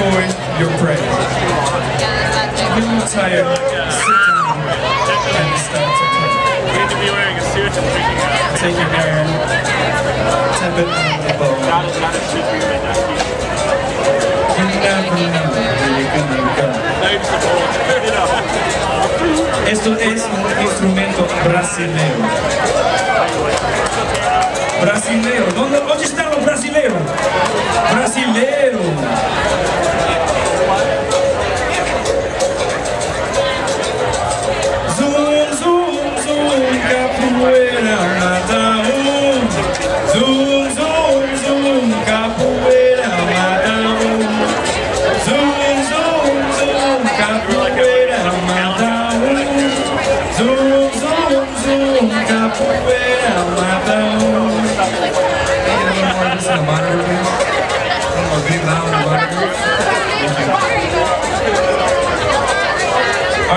for your prayer. You're tired, sit down and start to pray. Need to be wearing a suit and freaking out. Take your hand, tap it on the bow. You never know where you're gonna go. Esto es un instrumento. Brasileiro. ¿Dónde, ¿Dónde están los brasileiros? Brasileiro. Zoom,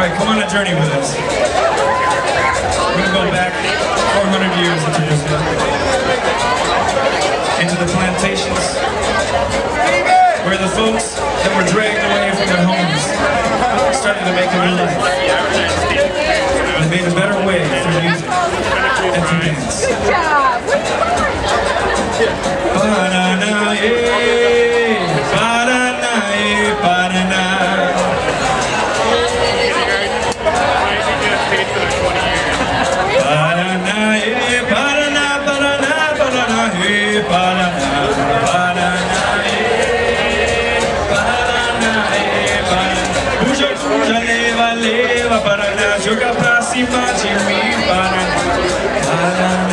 right, come on a journey with us. We're gonna go back 400 years into Brazil, into the plantations, where the folks that were dragged away from their homes started to make a new life. They made a better way through music and through dance. Paraná, eh, Paraná, eh, Paraná. Why is he getting paid for the 20 years? Paraná, eh, Paraná, Paraná, Paraná, eh, Paraná, Paraná, eh, Paraná, eh, Paraná. Puxa, puxa, leva, leva, Paraná, joga pra cima de Paraná. Paraná,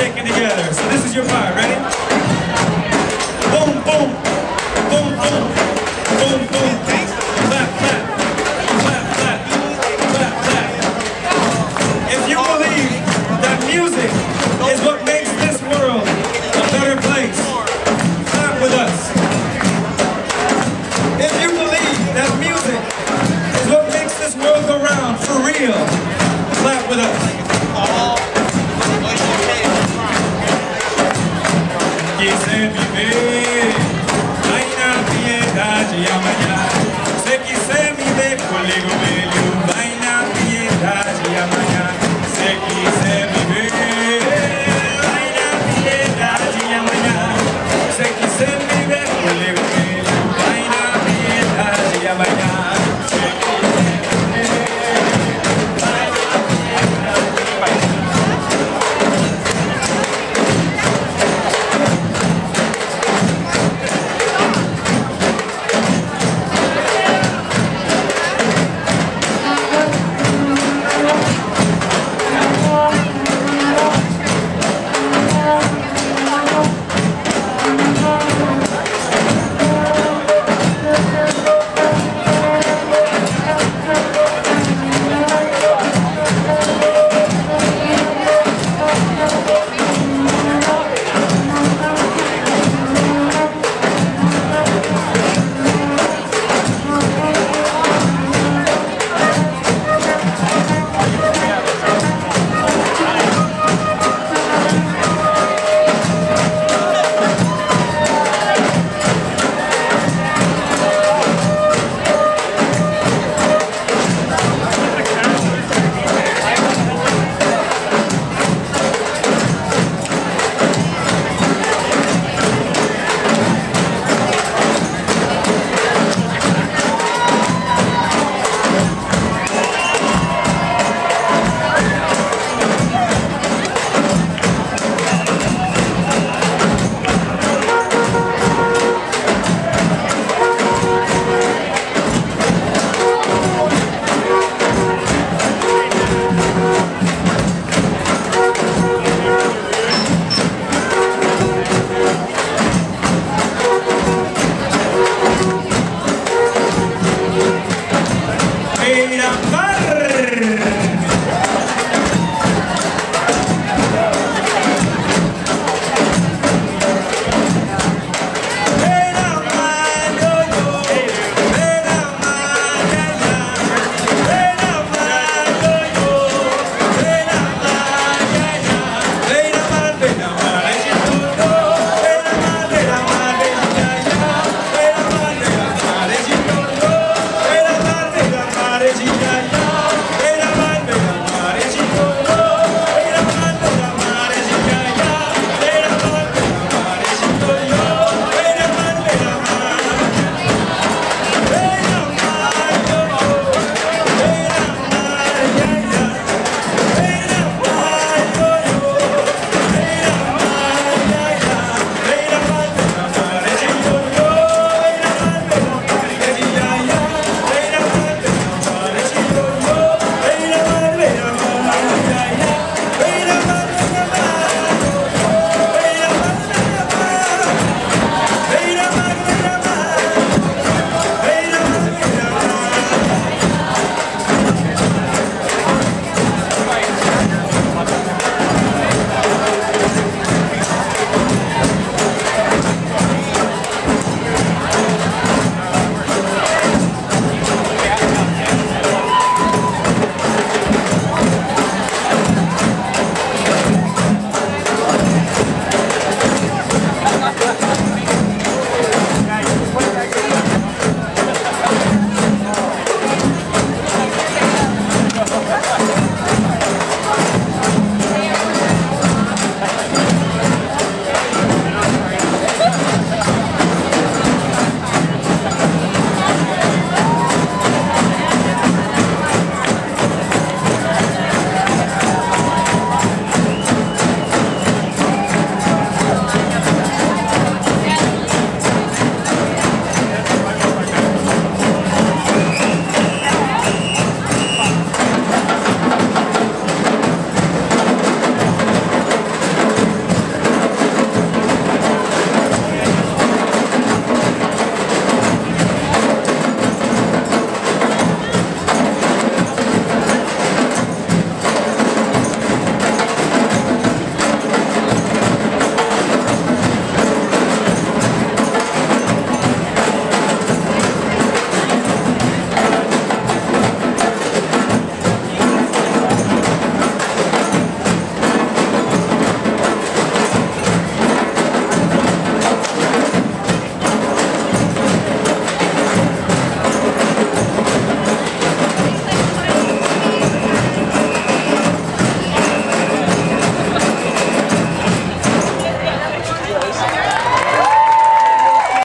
shaking together. So this is your part, ready? se mide con Lego